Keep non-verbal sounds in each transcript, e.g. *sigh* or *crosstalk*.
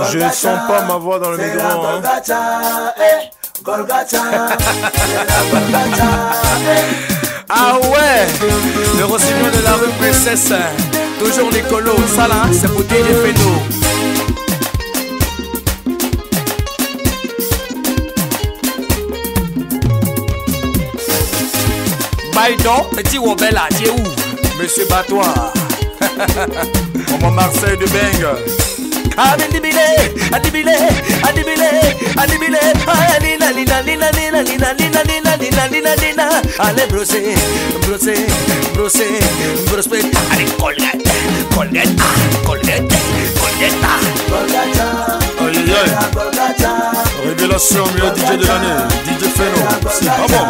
Je sens pas ma voix dans le micro. Hein. Ah ouais Le rossignol de la rue Princesse Toujours les colos, ça là, c'est pour des phénos Baïdon, petit Wobella, tu es où? Monsieur Batois. *laughs* Maman Marseille de Beng. Adibile, adibile, adibile, adibile, alina, lina, lina, lina, lina, lina, lina, lina, lina, lina, allez brosser, brosser, brosser, brosser, allez colgate, colgate, colgate, colgate, Aïe aïe. aïe. Révélation, meilleur DJ de l'année. DJ Feno. Si, ah bon.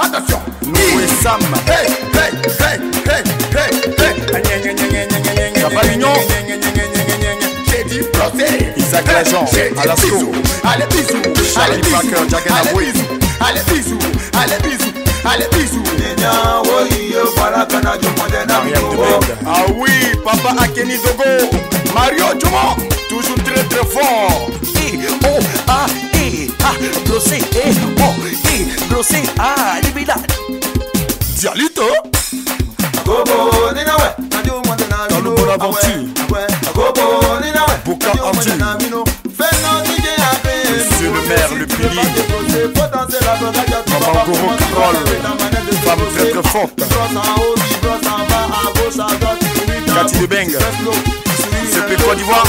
Attention. Nous et Sam. Hey, hey, hey, hey, hey, hey. Ça va, l'union? J'ai dit plaisant à la bisous, allez bisous, allez bisous, allez bisous, allez bisous, allez bisous, allez bisous. Ah oui, papa Akeni Dogo, Mario toujours très très fort. Grossé, E, O, I, grossé, A, libida. Dialito. Gobo, nina we. adieu, moi, na. Dans le bon aventure. Gobo, nina ouais, Boca Abdul. Maman Goro Carole. De Côte d'Ivoire.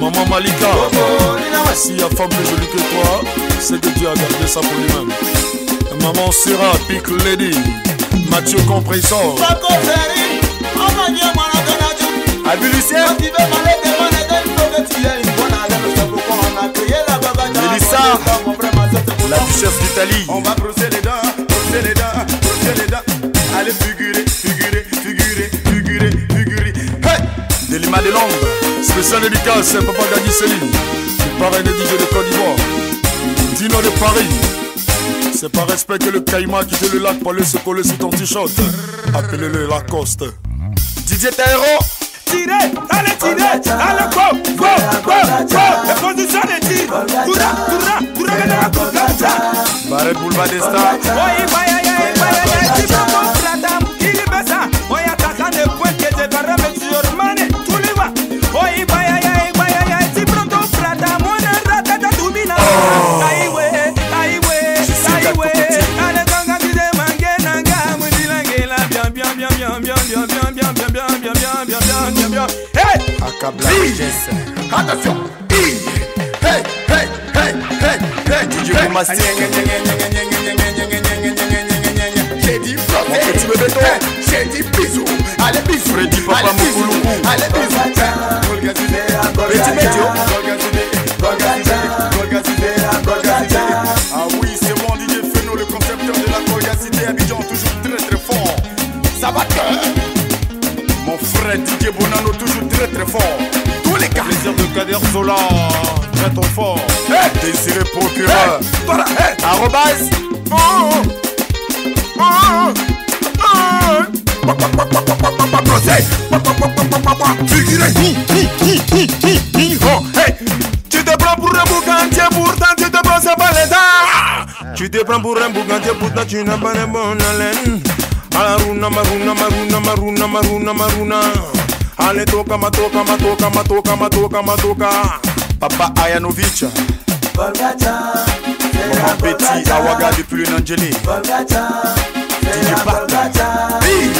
Maman Malika. S'il y a femme plus jolie que toi, c'est que Dieu a gardé ça pour lui-même. Maman Syrah, Pick Lady. Mathieu Compressor. Mélissa. La duchesse d'Italie. On va brosser les dents, brosser les dents, brosser les dents. Allez figurer, figurer, figurer, figurer, figurer. Hey! Delima de Londres. Spécial dédicace, Papa Gadi Céline. Parrain des DJ de Côte d'Ivoire. Dino de Paris. C'est par respect que le caïman qui fait le lac pour aller se coller sur ton t-shirt. Appelez-le Lacoste. Didier Taïro. Tirez, allez tirer, allez go, go, go, go, et position. Barret Boulevard des Stars. Bien, bien. Hey! Accabla Jess. Attention! Hey! Hey! Hey! Hey! Hey! Hey! DJ Bombastic. J'ai dit Mon petit bébé toi. J'ai dit bisous. Allez bisous. Freddy Papa. Moukoulou. Allez bisous. Petit Médio. Frère DJ Bonano, toujours très très fort. Tous les gars. Plaisir de Kader Zola. Très trop fort. Hey! Désiré Procureur. Hey! Voilà, hey! Arrobase. Oh, oh, oh, hey. Tu te prends pour un boucantier, pourtant tu te les dents. Tu te prends pour un boucantier, pourtant tu n'as pas de bonne haleine. Alaruna, maruna, maruna, maruna, maruna, maruna. Allez, toka, matoka, matoka, matoka, matoka, matoka. Papa Ayanovic. Maman Betty Awaga depuis le Nangeli. Bata. Hi.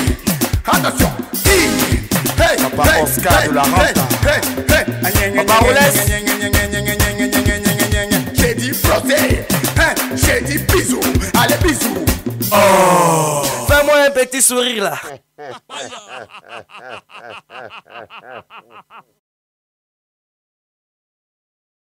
Attention. Hey, Papa hey, Oscar hey, de la Renta. hey, hey. Papa Oles. J'ai dit. Hein, J'ai dit bisous. Allez bisous. Fais-moi un petit sourire là. *laughs*